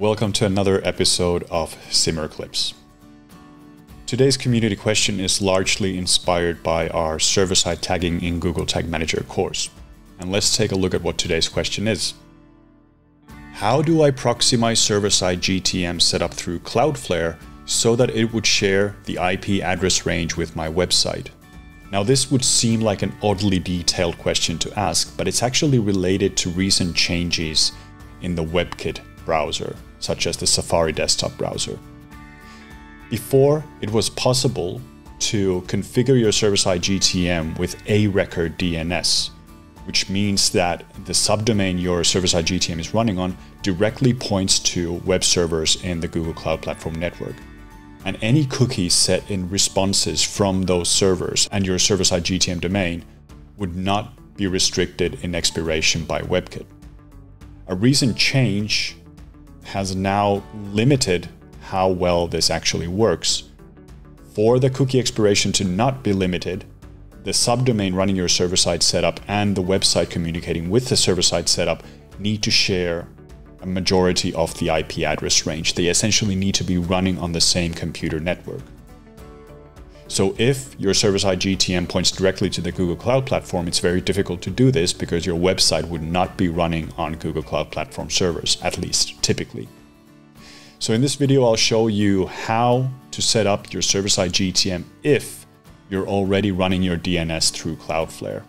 Welcome to another episode of Simmer Clips. Today's community question is largely inspired by our server-side tagging in Google Tag Manager course. And let's take a look at what today's question is. How do I proxy my server-side GTM setup through Cloudflare so that it would share the IP address range with my website? Now this would seem like an oddly detailed question to ask, but it's actually related to recent changes in the WebKit browser, such as the Safari desktop browser. Before, it was possible to configure your server-side GTM with a record DNS, which means that the subdomain your server-side GTM is running on directly points to web servers in the Google Cloud Platform network. And any cookies set in responses from those servers and your server-side GTM domain would not be restricted in expiration by WebKit. A recent change has now limited how well this actually works. For the cookie expiration to not be limited, the subdomain running your server-side setup and the website communicating with the server-side setup need to share a majority of the IP address range. They essentially need to be running on the same computer network. So if your server-side GTM points directly to the Google Cloud Platform, it's very difficult to do this because your website would not be running on Google Cloud Platform servers, at least typically. So in this video, I'll show you how to set up your server-side GTM if you're already running your DNS through Cloudflare.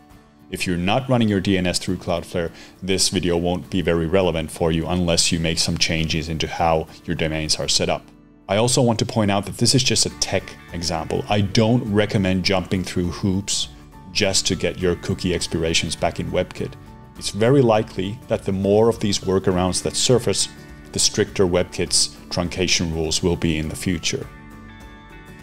If you're not running your DNS through Cloudflare, this video won't be very relevant for you unless you make some changes into how your domains are set up. I also want to point out that this is just a tech example. I don't recommend jumping through hoops just to get your cookie expirations back in WebKit. It's very likely that the more of these workarounds that surface, the stricter WebKit's truncation rules will be in the future.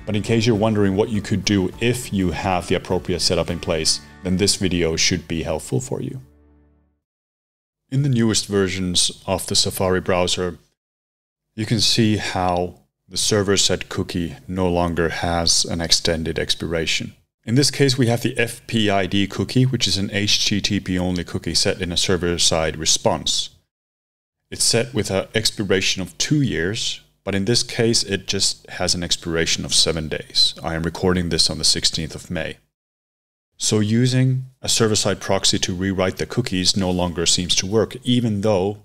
But in case you're wondering what you could do if you have the appropriate setup in place, then this video should be helpful for you. In the newest versions of the Safari browser, you can see how the server-side cookie no longer has an extended expiration. In this case, we have the FPID cookie, which is an HTTP-only cookie set in a server-side response. It's set with an expiration of two years, but in this case, it just has an expiration of seven days. I am recording this on the 16th of May. So using a server-side proxy to rewrite the cookies no longer seems to work, even though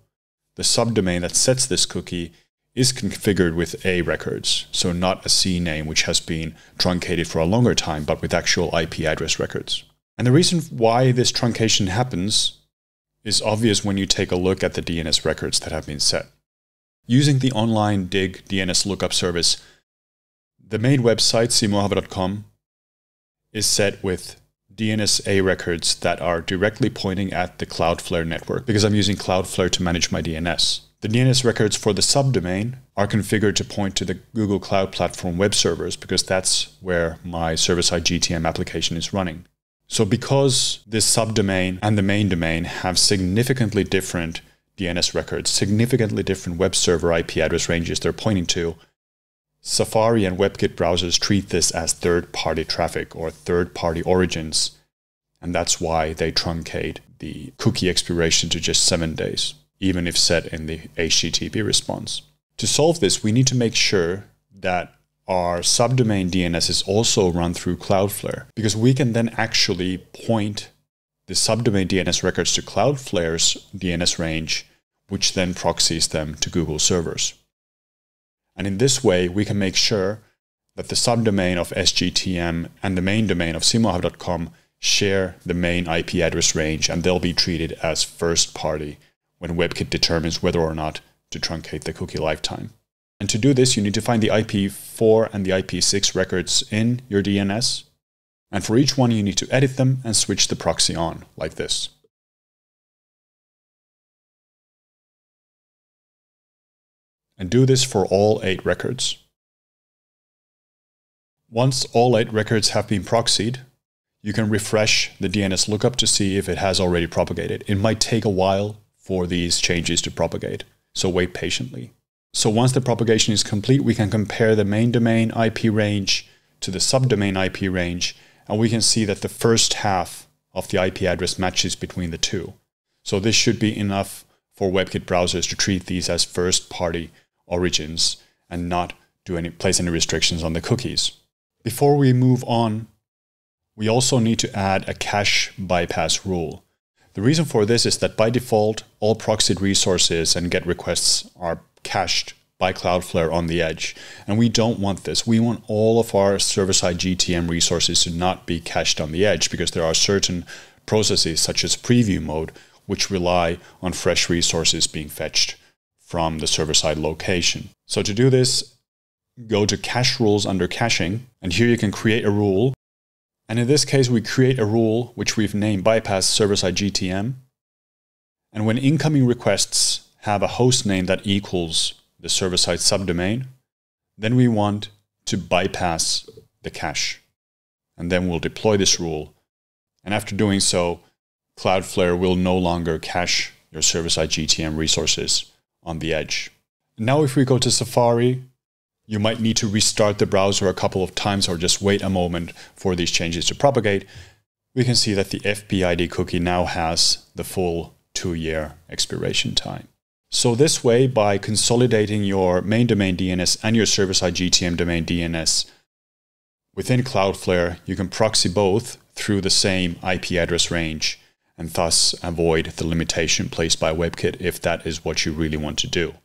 the subdomain that sets this cookie is configured with A records, so not a CNAME which has been truncated for a longer time, but with actual IP address records. And the reason why this truncation happens is obvious when you take a look at the DNS records that have been set. Using the online dig DNS lookup service, the main website, simoahava.com, is set with DNS A records that are directly pointing at the Cloudflare network because I'm using Cloudflare to manage my DNS. The DNS records for the subdomain are configured to point to the Google Cloud Platform web servers because that's where my server-side GTM application is running. So because this subdomain and the main domain have significantly different DNS records, significantly different web server IP address ranges they're pointing to, Safari and WebKit browsers treat this as third-party traffic or third-party origins, and that's why they truncate the cookie expiration to just seven days even if set in the HTTP response. To solve this, we need to make sure that our subdomain DNS is also run through Cloudflare because we can then actually point the subdomain DNS records to Cloudflare's DNS range, which then proxies them to Google servers. And in this way, we can make sure that the subdomain of SGTM and the main domain of simoahava.com share the main IP address range and they'll be treated as first party when WebKit determines whether or not to truncate the cookie lifetime. And to do this, you need to find the IP4 and the IP6 records in your DNS. And for each one, you need to edit them and switch the proxy on, like this. And do this for all eight records. Once all eight records have been proxied, you can refresh the DNS lookup to see if it has already propagated. It might take a while for these changes to propagate. So wait patiently. So once the propagation is complete, we can compare the main domain IP range to the subdomain IP range, and we can see that the first half of the IP address matches between the two. So this should be enough for WebKit browsers to treat these as first party origins and not do any place any restrictions on the cookies. Before we move on, we also need to add a cache bypass rule. The reason for this is that by default, all proxied resources and GET requests are cached by Cloudflare on the edge. And we don't want this. We want all of our server-side GTM resources to not be cached on the edge because there are certain processes such as preview mode which rely on fresh resources being fetched from the server-side location. So to do this, go to cache rules under caching, and here you can create a rule and in this case, we create a rule which we've named bypass server-side GTM. And when incoming requests have a host name that equals the server-side subdomain, then we want to bypass the cache. And then we'll deploy this rule. And after doing so, Cloudflare will no longer cache your server-side GTM resources on the edge. Now if we go to Safari, you might need to restart the browser a couple of times or just wait a moment for these changes to propagate. We can see that the FPID cookie now has the full two-year expiration time. So this way, by consolidating your main domain DNS and your server-side GTM domain DNS within Cloudflare, you can proxy both through the same IP address range and thus avoid the limitation placed by WebKit if that is what you really want to do.